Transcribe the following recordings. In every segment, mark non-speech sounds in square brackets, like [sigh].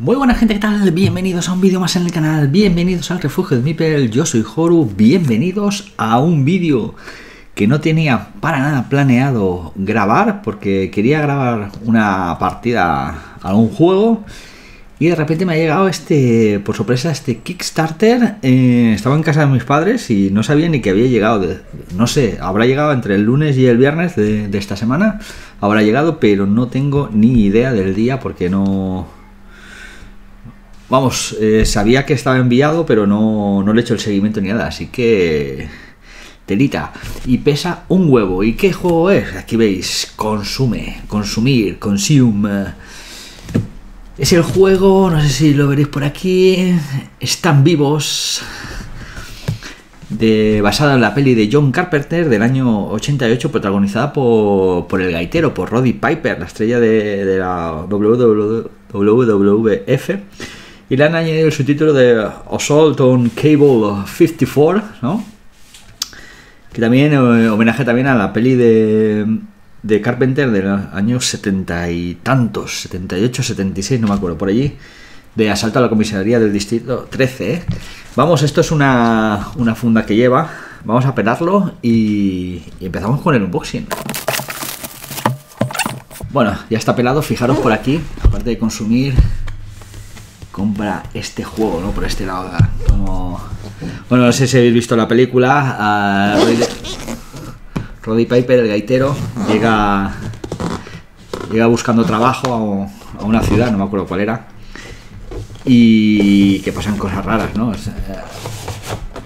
Muy buena gente, ¿qué tal? Bienvenidos a un vídeo más en el canal, bienvenidos al refugio de Mipel, yo soy Horu, bienvenidos a un vídeo que no tenía para nada planeado grabar porque quería grabar una partida a un juego y de repente me ha llegado este, por sorpresa, este Kickstarter. Eh, estaba en casa de mis padres y no sabía ni que había llegado. no sé, habrá llegado entre el lunes y el viernes de, esta semana. Habrá llegado, pero no tengo ni idea del día porque no... Vamos, eh, sabía que estaba enviado, pero no, no le he hecho el seguimiento ni nada. Así que telita y pesa un huevo. ¿Y qué juego es? Aquí veis, consume, consumir, consume. Es el juego, no sé si lo veréis por aquí, Están vivos, de, basada en la peli de John Carpenter del año 88, protagonizada por, por el gaitero, por Roddy Piper, la estrella de, la WWF. Y le han añadido el subtítulo de Assault on Cable 54, ¿no? Que también eh, homenaje también a la peli de Carpenter de los años setenta y tantos, 78, 76, no me acuerdo, por allí, de asalto a la comisaría del distrito 13. ¿eh? Vamos, esto es una, una, funda que lleva, vamos a pelarlo y, empezamos con el unboxing. Bueno, ya está pelado, fijaros por aquí, aparte de consumir, compra este juego, ¿no? Por este lado. Bueno, no sé si habéis visto la película, Roddy Piper, el gaitero, llega, llega buscando trabajo a, una ciudad, no me acuerdo cuál era, y que pasan cosas raras, ¿no? Eh,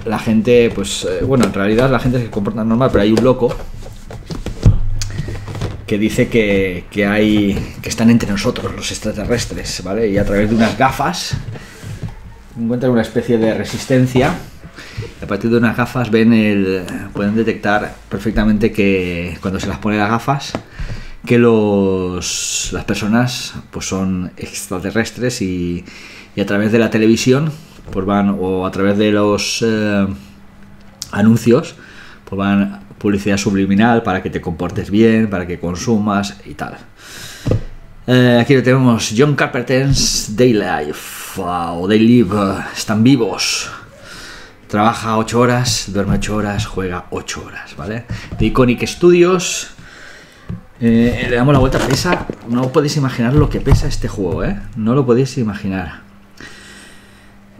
la gente, pues, eh, bueno, en realidad la gente se comporta normal, pero hay un loco que dice que, que, hay que están entre nosotros los extraterrestres, ¿vale? Y a través de unas gafas encuentran una especie de resistencia a partir de unas gafas ven el, pueden detectar perfectamente que cuando se las pone las gafas que los, las personas pues son extraterrestres y, a través de la televisión pues van o a través de los eh, anuncios pues van publicidad subliminal para que te comportes bien, para que consumas y tal. Eh, aquí lo tenemos John Carpenter's Day Life o están vivos trabaja 8 horas, duerme 8 horas, juega 8 horas, ¿vale? De Iconic Studios. Eh, le damos la vuelta, pesa. No podéis imaginar lo que pesa este juego, ¿eh? No lo podéis imaginar.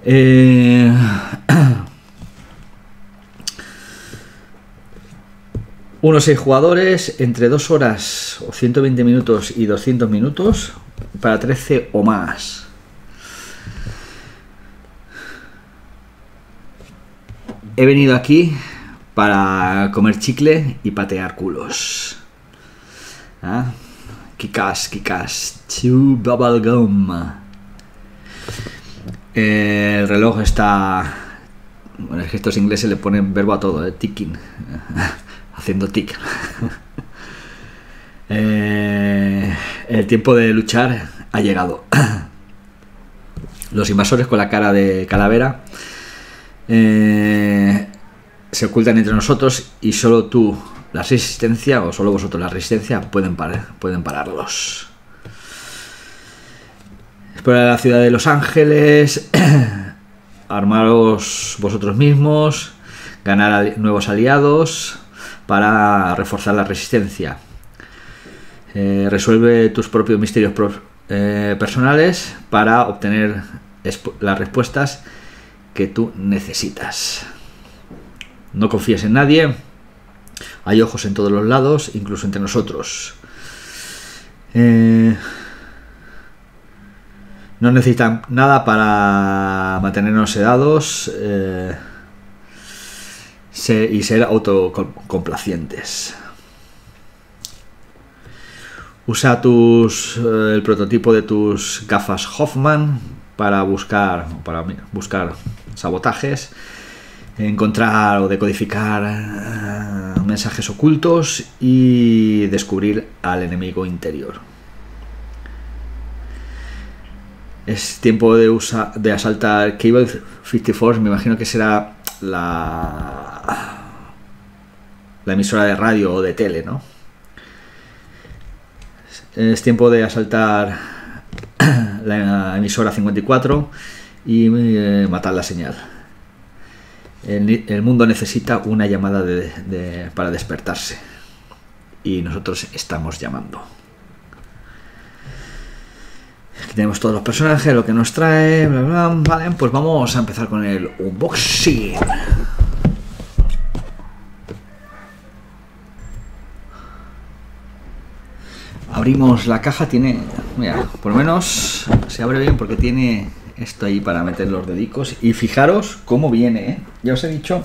Eh, [clears throat] [coughs] unos 6 jugadores, entre 2 horas o 120 minutos y 200 minutos, para 13 o más. He venido aquí para comer chicle y patear culos. ¿Ah? Kikas, kikas, chew bubblegum. El reloj está. Bueno, es que estos ingleses le ponen verbo a todo, ¿eh? ticking. [laughs] Haciendo tic. [laughs] Eh, el tiempo de luchar ha llegado. Los invasores con la cara de calavera eh, se ocultan entre nosotros y solo tú, la resistencia, o solo vosotros, la resistencia, pueden, pueden pararlos. La ciudad de Los Ángeles, [clears throat] armaros vosotros mismos, ganar nuevos aliados para reforzar la resistencia. Eh, resuelve tus propios misterios eh, personales para obtener las respuestas que tú necesitas. No confíes en nadie. Hay ojos en todos los lados, incluso entre nosotros. Eh, no necesitan nada para mantenernos sedados eh, y ser autocomplacientes. Usa tus, eh, el prototipo de tus gafas Hoffman para buscar, para buscar sabotajes, encontrar o decodificar eh, mensajes ocultos y descubrir al enemigo interior. Es tiempo de, usar, de asaltar Cable 54, me imagino que será la, la emisora de radio o de tele, ¿no? Es tiempo de asaltar [clears throat] la emisora 54 y eh, matar la señal. El, mundo necesita una llamada para despertarse y nosotros estamos llamando. Aquí tenemos todos los personajes, lo que nos trae, bla, bla, vale, pues vamos a empezar con el unboxing. Abrimos la caja, tiene, mira, por lo menos se abre bien porque tiene esto ahí para meter los dedicos. Y fijaros cómo viene, ¿eh? Ya os he dicho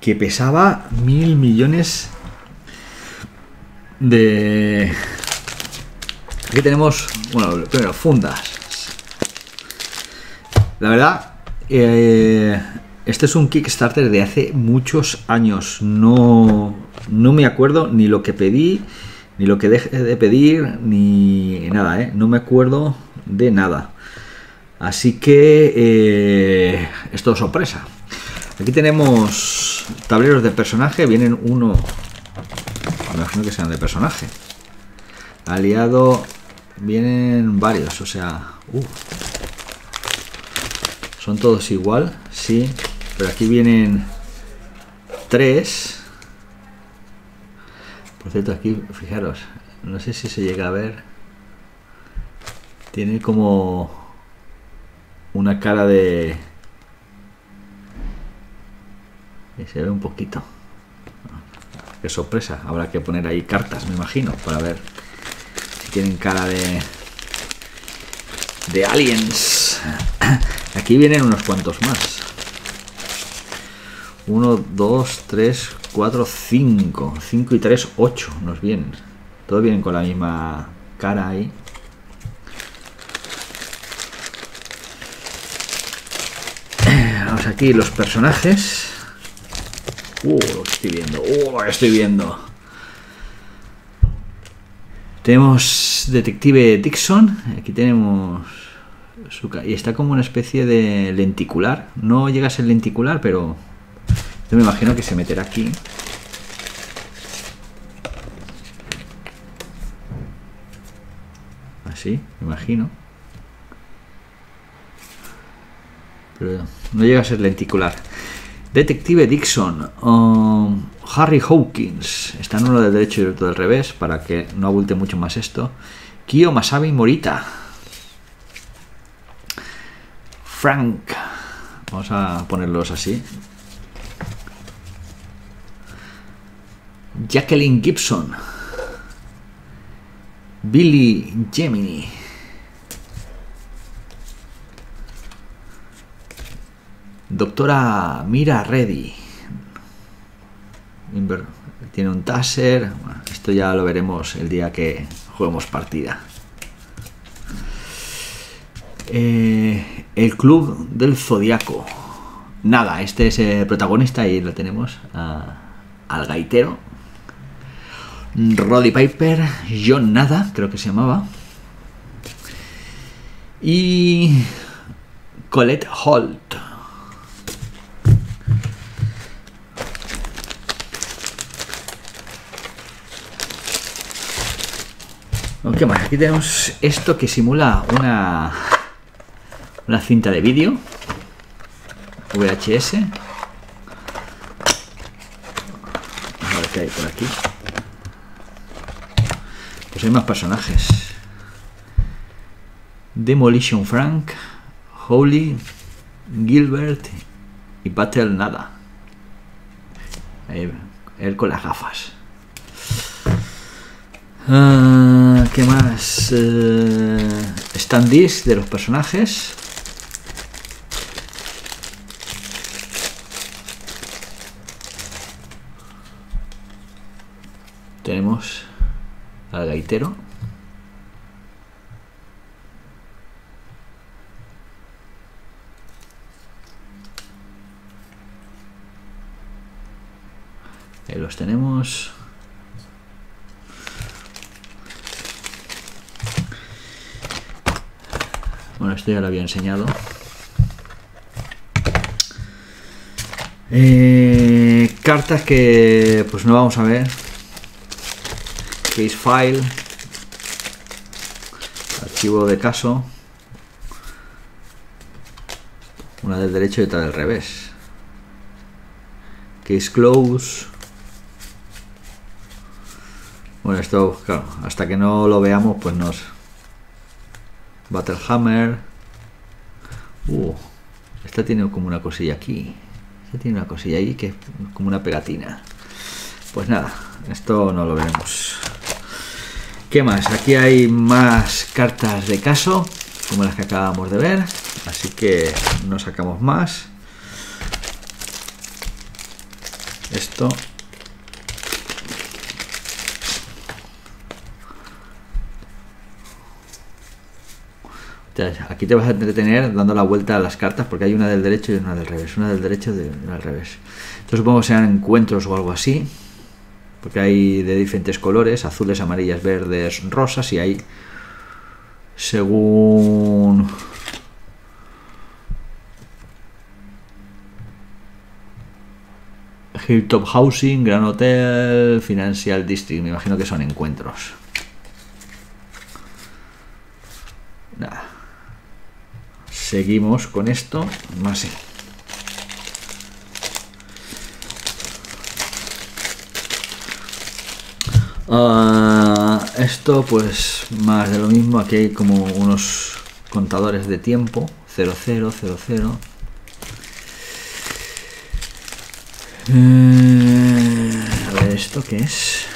que pesaba mil millones de... Aquí tenemos, bueno, primero, fundas. La verdad, eh, este es un Kickstarter de hace muchos años. No, no me acuerdo ni lo que pedí, ni lo que dejé de pedir, ni nada, ¿eh? No me acuerdo de nada. Así que eh, es sorpresa. Aquí tenemos tableros de personaje. Vienen uno. Me imagino que sean de personaje. Aliado. Vienen varios, o sea. uh. Son todos igual, sí. Pero aquí vienen tres. Por cierto, aquí, fijaros, no sé si se llega a ver. Tiene como una cara de... Y se ve un poquito. Qué sorpresa. Habrá que poner ahí cartas, me imagino, para ver si tienen cara de... De aliens. Aquí vienen unos cuantos más. 1, 2, 3, 4, 5. 5 y 3, 8 nos vienen. Todos vienen con la misma cara ahí. [clears throat] Vamos aquí, los personajes. Uh, lo que estoy viendo. Uh, lo que estoy viendo. Tenemos Detective Dixon. Aquí tenemos y está como una especie de lenticular. No llega a ser lenticular, pero yo me imagino que se meterá aquí. Así, me imagino. Pero no llega a ser lenticular. Detective Dixon. um, Harry Hawkins. Está en uno del derecho y otro del revés para que no abulte mucho más esto. Kyo Masabi Morita. Frank. Vamos a ponerlos así. Jacqueline Gibson. Billy Gemini. Doctora Mira Reddy. Tiene un taser. Bueno, esto ya lo veremos el día que juguemos partida. Eh, el Club del Zodiaco. Nada, este es el protagonista y lo tenemos a- al gaitero. Roddy Piper, John Nada, creo que se llamaba. Y Colette Holt. ¿Qué más? Aquí tenemos esto que simula una, una cinta de vídeo. VHS. A ver qué hay por aquí. Pues hay más personajes. Demolition Frank, Holy, Gilbert y Battle Nada. Él con las gafas. Ah, ¿Qué más? Eh, standees de los personajes. Tenemos al gaitero. Los tenemos. Bueno, esto ya lo había enseñado. Eh, cartas que pues no vamos a ver. Case file. Archivo de caso. Una del derecho y otra del revés. Case close. Bueno, esto, claro, hasta que no lo veamos, pues nos... Battlehammer. Uh, esta tiene como una cosilla aquí. Esta tiene una cosilla ahí que es como una pegatina. Pues nada, esto no lo veremos. ¿Qué más? Aquí hay más cartas de caso, como las que acabamos de ver. Así que no sacamos más. Esto Aquí te vas a entretener dando la vuelta a las cartas porque hay una del derecho y una del revés. Una del derecho y una del revés. Entonces supongo que sean encuentros o algo así. Porque hay de diferentes colores, azules, amarillas, verdes, rosas y hay según Hilltop Housing, Gran Hotel, Financial District. Me imagino que son encuentros. Seguimos con esto. Más sí. Ah, esto pues más de lo mismo. Aquí hay como unos contadores de tiempo. 00, 00. Eh, a ver, ¿esto qué es?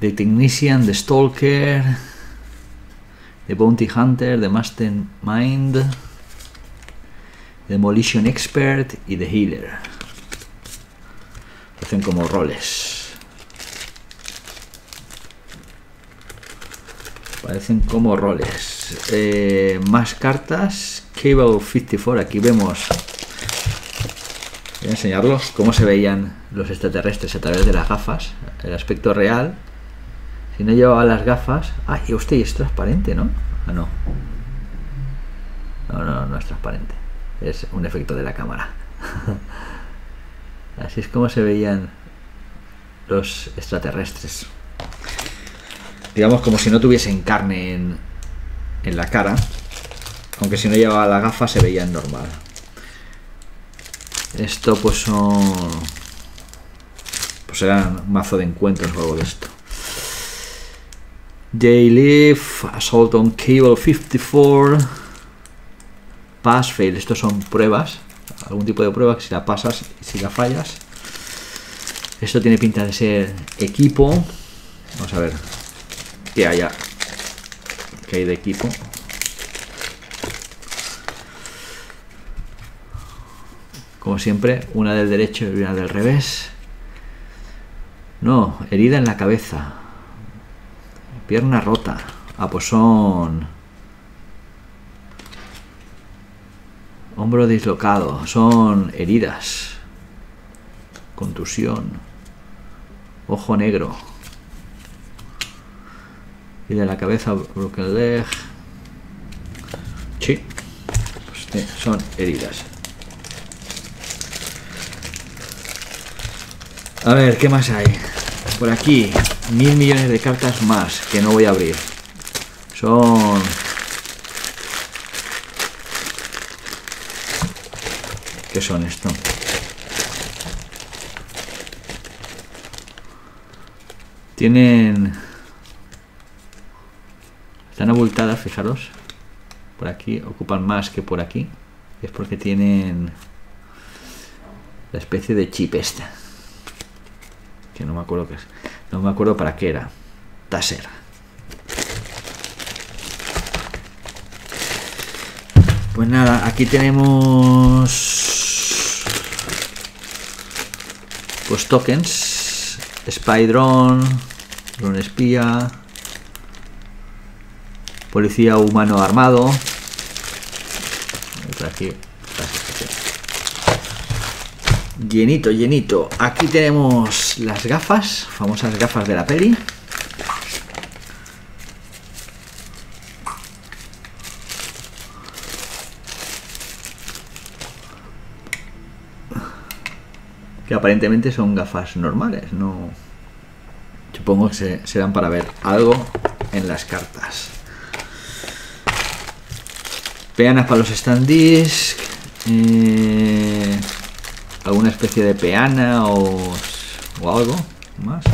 The Technician, The Stalker, The Bounty Hunter, The Mastermind, Demolition Expert y The Healer. Hacen como roles. Parecen como roles. Eh, más cartas. Cable 54. Aquí vemos. Voy a enseñarlos cómo se veían los extraterrestres a través de las gafas. El aspecto real. Si no llevaba las gafas. Ah, y usted es transparente, ¿no? Ah, no. No, no, no es transparente. Es un efecto de la cámara. [laughs] Así es como se veían los extraterrestres digamos como si no tuviesen carne en, en la cara, aunque si no llevaba la gafa se veía normal. Esto pues son... Pues eran un mazo de encuentros o algo de esto. They live, Assault on Cable 54, Pass, Fail. Estos son pruebas, algún tipo de prueba que si la pasas si la fallas. Esto tiene pinta de ser equipo. Vamos a ver que haya que hay de equipo como siempre una del derecho y una del revés no herida en la cabeza pierna rota ah pues son hombro dislocado son heridas. Contusión. Ojo negro. Y de la cabeza broken leg. Sí pues, son heridas. A ver qué más hay por aquí mil millones de cartas más que no voy a abrir. Son ¿Qué son esto? Tienen están abultadas, fijaros. Por aquí ocupan más que por aquí. Es porque tienen la especie de chip esta. Que no me acuerdo qué es. No me acuerdo para qué era. Taser. Pues nada, aquí tenemos pues tokens, spy drone, drone espía, Policía humano armado. Aquí. Llenito, llenito. Aquí tenemos las gafas, famosas gafas de la peli. Aparentemente son gafas normales, no... Supongo que serán para ver algo en las cartas. Peanas para los standees. Eh, alguna especie de peana o, o algo más.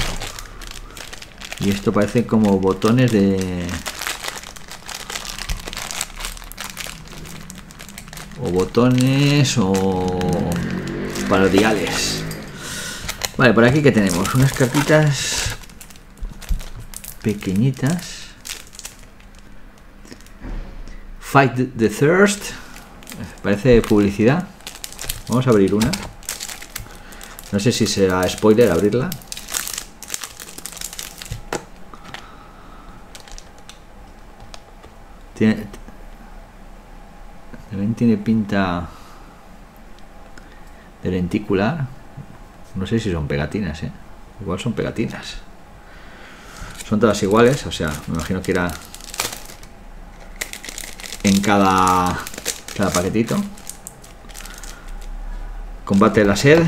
Y esto parece como botones de... O botones o parodiales. Vale, por aquí que tenemos unas cartitas pequeñitas. Fight the Thirst. Parece publicidad. Vamos a abrir una. No sé si será spoiler abrirla. Tiene, también tiene pinta de lenticular. No sé si son pegatinas, ¿eh? Igual son pegatinas. Son todas iguales, o sea, me imagino que era en cada, cada paquetito. Combate de la sed.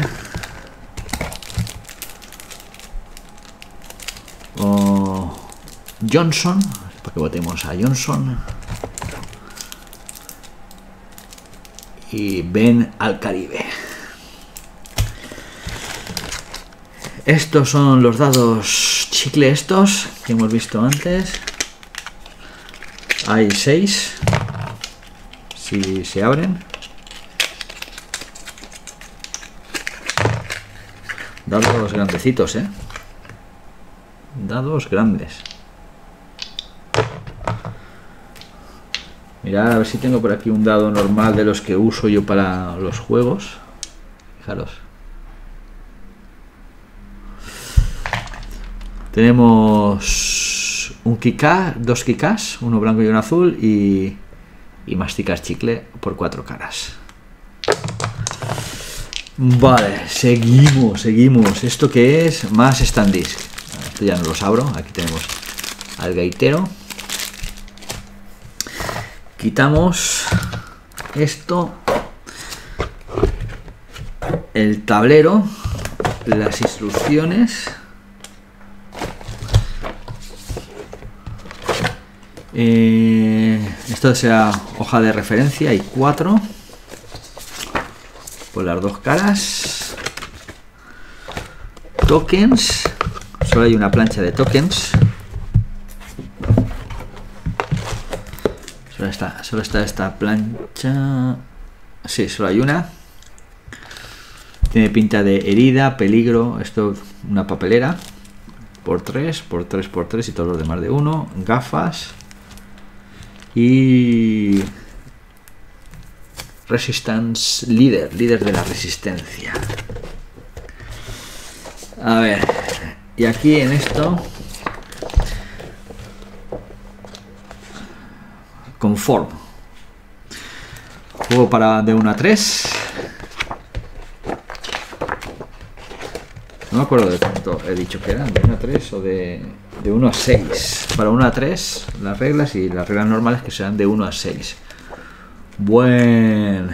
O Johnson. Para que votemos a Johnson. Y ven al Caribe. Estos son los dados chicle estos que hemos visto antes. Hay seis. Si se abren. Dados grandecitos, ¿eh? Dados grandes. Mirad a ver si tengo por aquí un dado normal de los que uso yo para los juegos. Fijaros. Tenemos un Kika, dos Kikas, uno blanco y uno azul y, y masticas chicle por cuatro caras. Vale, seguimos, seguimos. ¿Esto que es? Más standees. Esto ya no los abro. Aquí tenemos al gaitero. Quitamos esto. El tablero. Las instrucciones. Eh, esto sea hoja de referencia. Hay cuatro por las dos caras. Tokens. Solo hay una plancha de tokens. Solo está, solo está esta plancha. Sí, solo hay una. Tiene pinta de herida, peligro. Esto una papelera. Por 3, por 3, por 3 y todos los demás de 1. Gafas. Y Resistance Leader, líder de la resistencia. A ver, y aquí en esto, conform. Juego para de 1 a 3. No me acuerdo de cuánto he dicho que eran, de 1 a 3 o de, de 1 a 6. Para 1 a 3 las reglas y las reglas normales que serán de 1 a 6. Buen.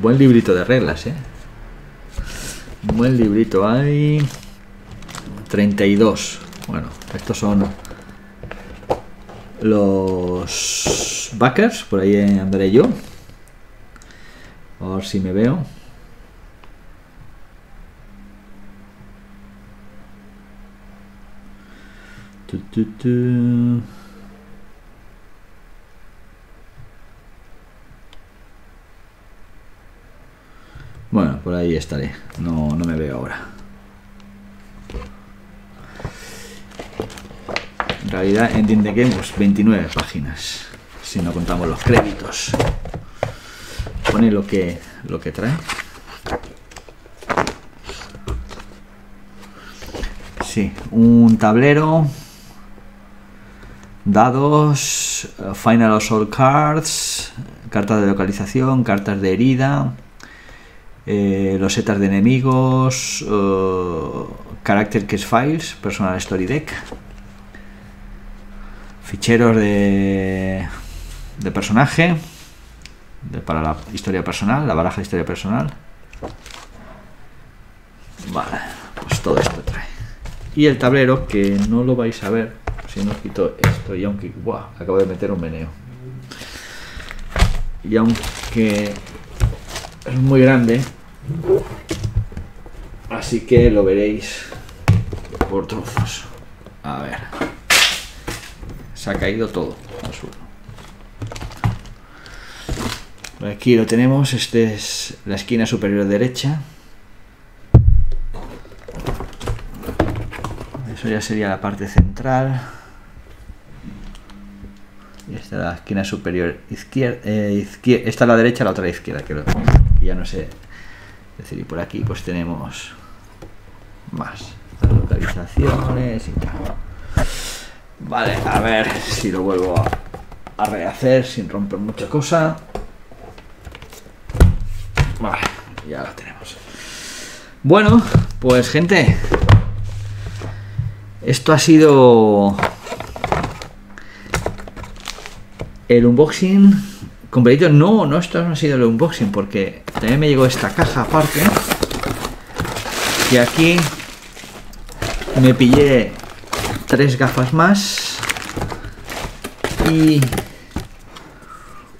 Buen librito de reglas, ¿eh? Buen librito. Hay. 32. Bueno, estos son. Los. Backers. Por ahí andaré yo. A ver si me veo. Tu, tu, tu. Bueno, por ahí estaré. No, no me veo ahora. En realidad, en The Game, pues 29 páginas. Si no contamos los créditos. Pone lo que, lo que trae. Sí, un tablero. Dados. Final Assault Cards. Cartas de localización. Cartas de herida eh, losetas de enemigos, uh, Character Case Files, Personal Story Deck, ficheros de, de personaje de, para la historia personal, la baraja de historia personal. Vale, pues todo esto trae. Y el tablero, que no lo vais a ver si no quito esto y aunque. Acabo de meter un meneo. y aunque es muy grande, así que lo veréis por trozos. A ver, se ha caído todo al suelo. Aquí lo tenemos, este es la esquina superior derecha. Eso ya sería la parte central. Esta es la esquina superior izquierda, eh, Esta es la derecha, la otra la izquierda, que ya no sé decir. Y por aquí pues tenemos más localizaciones y tal. Vale, a ver si lo vuelvo a rehacer sin romper mucha cosa. Vale, ya lo tenemos. Bueno, pues gente, esto ha sido el unboxing completito. No, no, esto no ha sido el unboxing porque también me llegó esta caja aparte. Y aquí me pillé tres gafas más y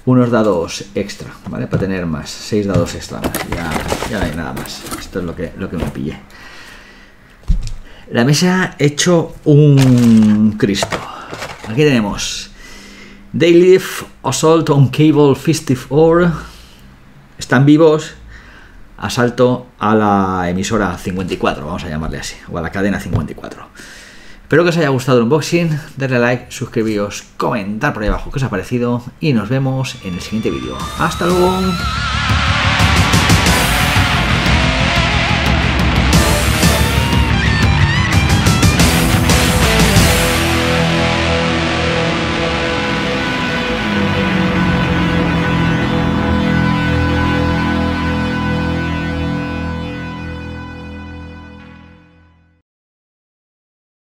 unos dados extra, ¿vale? Para tener más, seis dados extra Ya, ya no hay nada más. Esto es lo que, lo que me pillé. La mesa hecho un Cristo. Aquí tenemos They Live Assault on Cable 54. Están vivos. Asalto a la emisora 54, vamos a llamarle así, o a la cadena 54. Espero que os haya gustado el unboxing, darle like, suscribiros, comentar por ahí abajo qué os ha parecido y nos vemos en el siguiente vídeo. ¡Hasta luego!